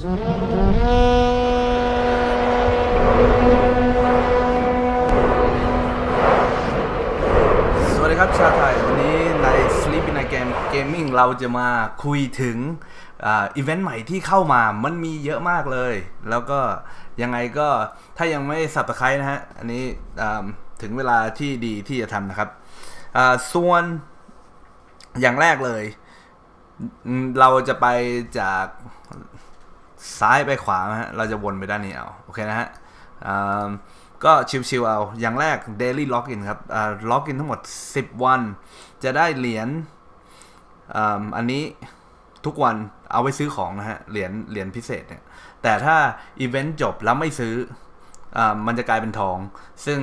สวัสดีครับชาไทย วันนี้ใน Sleep in a Game Gaming เราจะมาคุยถึงอีเวนต์ใหม่ที่เข้ามามันมีเยอะมากเลย แล้วก็ยังไงก็ถ้ายังไม่สับตะไคร้นะฮะ อันนี้ถึงเวลาที่ดีที่จะทำนะครับส่วนอย่างแรกเลย เราจะไปจาก ซ้ายไปขวาฮะเราจะวนไปด้านนี้เอาโอเคนะฮะอ่าก็ชิวๆเอา อย่างแรก Daily Login ครับอ่า Login ทั้งหมด 10 วัน จะได้เหรียญอ่าอันนี้ทุกวันเอาไว้ซื้อของนะฮะ เหรียญเหรียญพิเศษเนี่ย แต่ถ้าอีเวนต์จบแล้วไม่ซื้ออามันจะกลายเป็นทอง ซึ่ง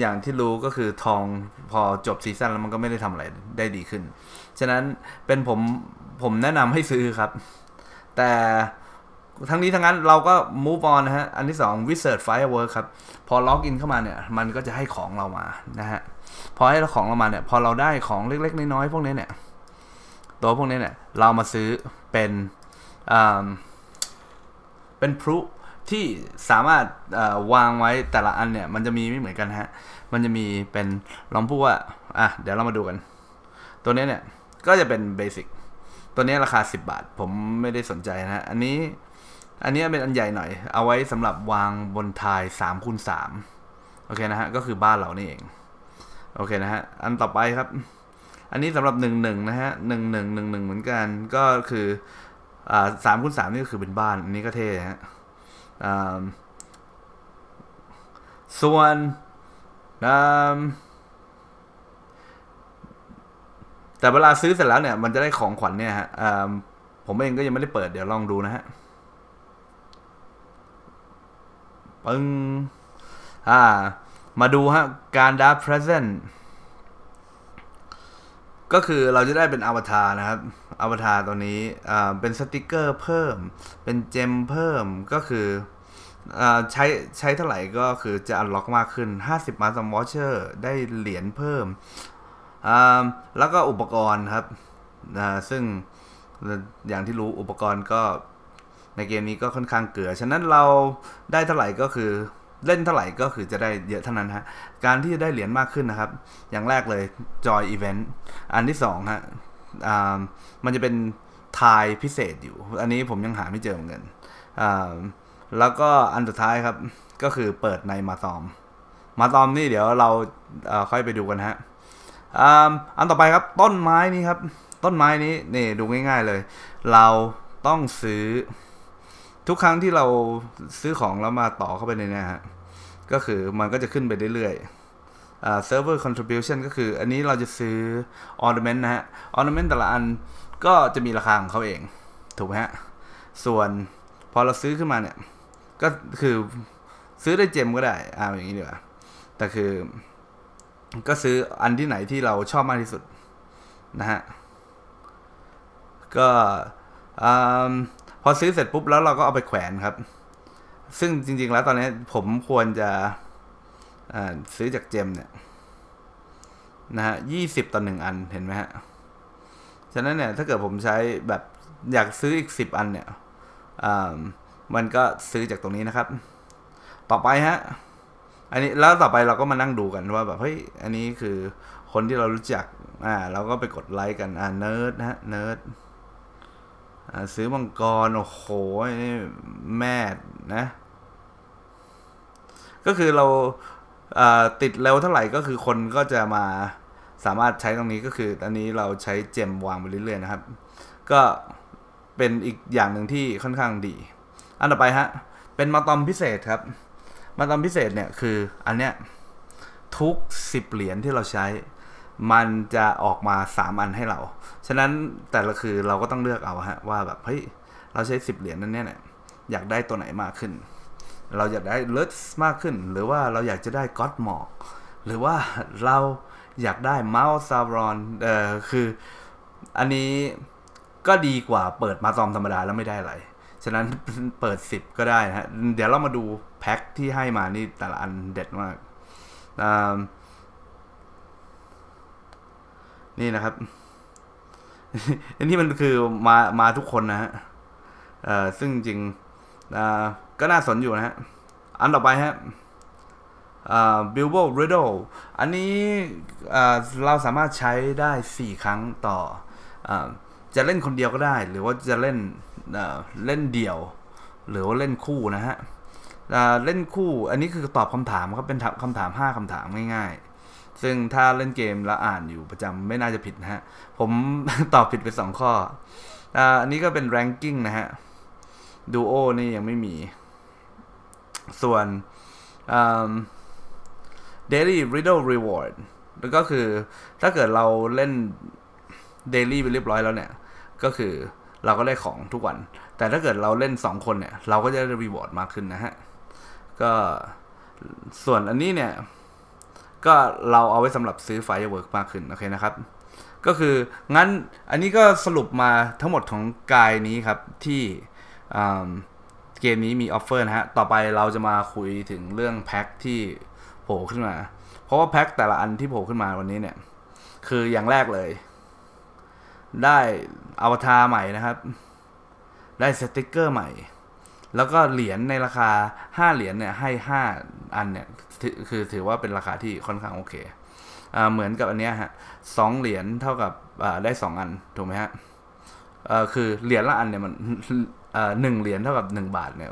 อย่างที่รู้ก็คือทองพอจบซีซั่นแล้วมันก็ไม่ได้ทำอะไรได้ดีขึ้น ฉะนั้นเป็นผมผมแนะนำให้ซื้อครับ แต่ ทั้งนี้ทั้งนั้นเราก็ move on นะฮะ อันที่ 2 Wizard Firework ครับ พอล็อกอินเข้ามาเนี่ย มันก็จะให้ของเรามานะฮะ พอให้ของเรามาเนี่ย พอเราได้ของเล็ก ๆ น้อยๆพวกนี้เนี่ย ตัวพวกนี้เนี่ย เรามาซื้อเป็นอ่าเป็นพลุที่สามารถอ่อวางไว้แต่ละอันเนี่ย มันจะมีไม่เหมือนกันฮะ มันจะมีเป็นลองพูดว่า อะ เดี๋ยวเรามาดูกัน ตัวนี้เนี่ย ก็จะเป็นเบสิกตัวนี้ราคา 10 บาท ผมไม่ได้สนใจนะฮะอันนี้ อันนี้เป็นอันใหญ่หน่อย เอาไว้สำหรับวางบนทาย3คูณ3โอเคนะฮะ ก็คือบ้านเรานี่เอง โอเคนะฮะ อันต่อไปครับ อันนี้สำหรับ 1 1 นะฮะ 1 1 1 1 เหมือนกัน ก็คืออ่าสามคูณสามนี่ก็คือเป็นบ้าน อันนี้ก็เท่ฮะอ่าส่วนแต่เวลาซื้อเสร็จแล้วเนี่ย มันจะได้ของขวัญเนี่ยฮะผมเองก็ยังไม่ได้เปิด เดี๋ยวลองดูนะฮะ ปึ้งอ่า มาดูฮะ การดับ present ก็คือเราจะได้เป็นอวตารนะครับ อวตารตัวนี้อ่าเป็นสติกเกอร์เพิ่ม เป็น gem เพิ่ม ก็คืออ่าใช้ใช้เท่าไหร่ก็คือจะ unlock มากขึ้น 50มาซัม voucher ได้เหรียญเพิ่มอ่าแล้วก็อุปกรณ์ครับอ่าซึ่งอย่างที่รู้อุปกรณ์ก็ ในเกมนี้ก็ค่อนข้างเกลือ ฉะนั้นเราได้เท่าไหร่ก็คือเล่นเท่าไหร่ก็คือจะได้เยอะเท่านั้นฮะ การที่จะได้เหรียญมากขึ้นนะครับ อย่างแรกเลย Joy Event อันที่สองฮะอ่ามันจะเป็นทายพิเศษอยู่ อันนี้ผมยังหาไม่เจอเหมือนกันอ่าแล้วก็อันสุดท้ายครับ ก็คือเปิดในมาตอม มาตอมนี่เดี๋ยวเราเค่อยไปดูกันฮะอันต่อไปครับต้นไม้นี้ครับ ต้นไม้นี้นี่ดูง่าย ๆเลย เราต้องซื้อ ทุกครั้งที่เราซื้อของแล้วมาต่อเข้าไปในนี้ฮะก็คือมันก็จะขึ้นไปเรื่อยๆอ่า server contribution ก็คืออันนี้เราจะซื้อ ornament นะฮะ ornament แต่ละอันก็จะมีราคาของเขาเอง ถูกไหมฮะ ส่วนพอเราซื้อขึ้นมาเนี่ย ก็คือซื้อได้เจมก็ได้อาอย่างนี้ดีกว่าแต่คือ ก็ซื้ออันที่ไหนที่เราชอบมากที่สุดนะฮะ ก็อ่า พอซื้อเสร็จปุ๊บแล้วเราก็เอาไปแขวนครับ ซึ่งจริง ๆ แล้วตอนนี้ผมควรจะซื้อจากเจมเนี่ยนะฮะยี่สิบต่อหนึ่งอันเห็นไหมฮะ ฉะนั้นเนี่ย ถ้าเกิดผมใช้แบบอยากซื้ออีกสิบอันเนี่ยมันก็ซื้อจากตรงนี้นะครับ ต่อไปฮะ อันนี้แล้วต่อไปเราก็มานั่งดูกันว่าแบบเฮ้ยอันนี้คือคนที่เรารู้จัก อ่า เราก็ไปกดไลค์กัน อ่าเนิร์ดนะฮะเนิร์ด ซื้อมังกร โอ้โหนี่แม่นะ ก็คือเราติดเร็วเท่าไหร่ก็คือคนก็จะมาสามารถใช้ตรงนี้ก็คือ อันนี้เราใช้ gem วางไปเรื่อยๆนะครับ ก็เป็นอีกอย่างหนึ่งที่ค่อนข้างดี อันต่อไปฮะ เป็น mathom พิเศษครับ มาตอมพิเศษเนี่ยคืออันเนี้ยทุกสิบเหรียญที่เราใช้ มันจะออกมาสามอันให้เรา ฉะนั้นแต่ละคือเราก็ต้องเลือกเอาฮะว่าแบบเฮ้ยเราใช้สิบเหรียญนั้นเนี่ยเนี่ยอยากได้ตัวไหนมากขึ้น เราอยากได้เลิศมากขึ้น หรือว่าเราอยากจะได้ก็อดหมอก หรือว่าเราอยากได้เมาส์ซารอนเอ่อคืออันนี้ก็ดีกว่าเปิดมาซอมธรรมดาแล้วไม่ได้อะไร ฉะนั้นเปิด 10 ก็ได้นะฮะ เดี๋ยวเรามาดูแพ็คที่ให้มานี่แต่ละอันเด็ดมากอ่า นี่นะครับ อันนี้มันคือมามาทุกคนนะฮะเอ่อซึ่งจริงอ่าก็น่าสนอยู่นะฮะ อันต่อไปฮะบิลโบริดโดอันนี้เราสามารถใช้ได้ 4 ครั้งต่ออจะเล่นคนเดียวก็ได้ หรือว่าจะเล่นเล่นเดี่ยว หรือว่าเล่นคู่นะฮะเล่นคู่ อันนี้คือตอบคำถามครับเป็นคำถาม 5คำถามง่ายๆ ซึ่งถ้าเล่นเกมแล้วอ่านอยู่ประจำไม่น่าจะผิดนะฮะ ผมตอบผิดไป 2 ข้ออันนี้ก็เป็น ranking นะฮะดูโอนี่ยังไม่มี ส่วน daily riddle reward แล้วก็คือถ้าเกิดเราเล่น daily ไปเรียบร้อยแล้วเนี่ย ก็คือเราก็ได้ของทุกวัน แต่ถ้าเกิดเราเล่น 2 คนเนี่ย เราก็จะได้ reward มากขึ้นนะฮะ ก็ส่วนอันนี้เนี่ย ก็เราเอาไว้สำหรับซื้อ firework มากขึ้นโอเคนะครับก็คืองั้นอันนี้ก็สรุปมาทั้งหมดของกายนี้ครับที่เกมนี้มี offer นะฮะ ต่อไปเราจะมาคุยถึงเรื่องแพ็คที่โผล่ขึ้นมา เพราะว่าแพ็คแต่ละอันที่โผล่ขึ้นมาวันนี้เนี่ย คืออย่างแรกเลย ได้อวตารใหม่นะครับ ได้สติกเกอร์ใหม่ แล้วก็เหรียญในราคา 5 เหรียญเนี่ยให้ 5 อันเนี่ยคือถือว่าเป็นราคาที่ค่อนข้างโอเคเหมือนกับอันเนี้ยฮะสองเหรียญเท่ากับได้ 2 อันถูกไหมฮะคือเหรียญละอันเนี่ยมันหนึ่งเหรียญเท่ากับหนึ่งบาทเนี่ย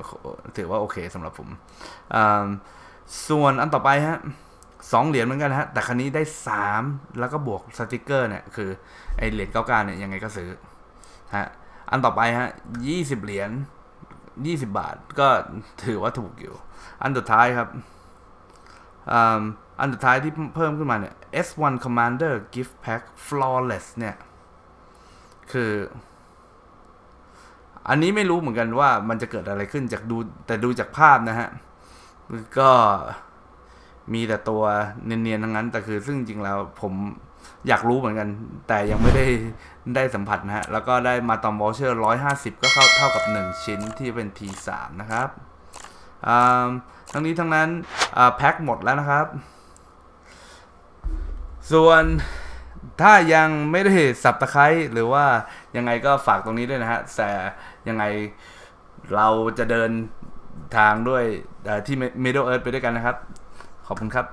ถือว่าโอเคสำหรับผมส่วนอันต่อไปฮะสองเหรียญเหมือนกันฮะ แต่คันนี้ได้สามแล้วก็บวกสติกเกอร์เนี่ย คือไอเหรียญเก้าก้าเนี่ยยังไงก็ซื้อฮะ อันต่อไปฮะยี่สิบเหรียญ ยี่สิบบาท ก็ถือว่าถูกอยู่ อันสุดท้ายครับ อันสุดท้ายที่เพิ่มขึ้นมาเนี่ย S1 Commander Gift Pack Flawless เนี่ย คือ อันนี้ไม่รู้เหมือนกันว่ามันจะเกิดอะไรขึ้นจากดู แต่ดูจากภาพนะฮะ ก็มีแต่ตัวเนียนๆทั้งนั้น แต่คือซึ่งจริงแล้วผม อยากรู้เหมือนกัน แต่ยังไม่ได้ได้สัมผัสนะฮะ แล้วก็ได้มาตอมวอลเชอร์ร้อยห้าสิบก็เข้าเท่ากับหนึ่งชิ้นที่เป็น T3 นะครับทั้งนี้ทั้งนั้นแพ็คหมดแล้วนะครับ ส่วนถ้ายังไม่ได้สับตะไคร้หรือว่ายังไงก็ฝากตรงนี้ด้วยนะฮะ แต่ยังไงเราจะเดินทางด้วยที่ Middle Earth ไปด้วยกันนะครับ ขอบคุณครับ